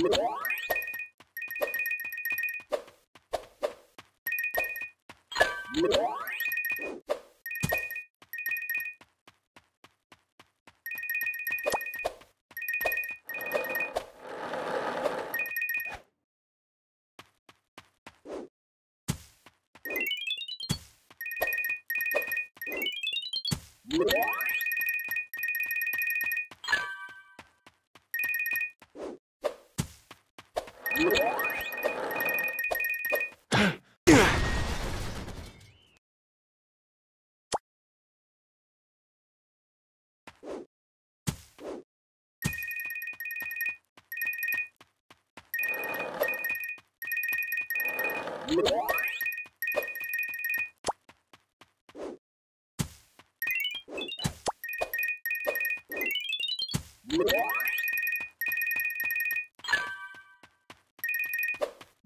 What? Yeah.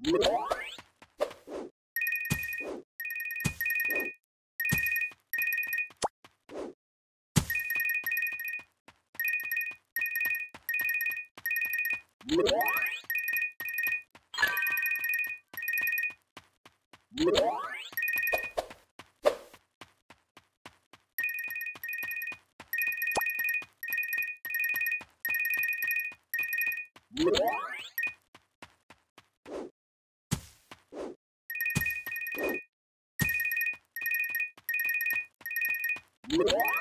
What? What?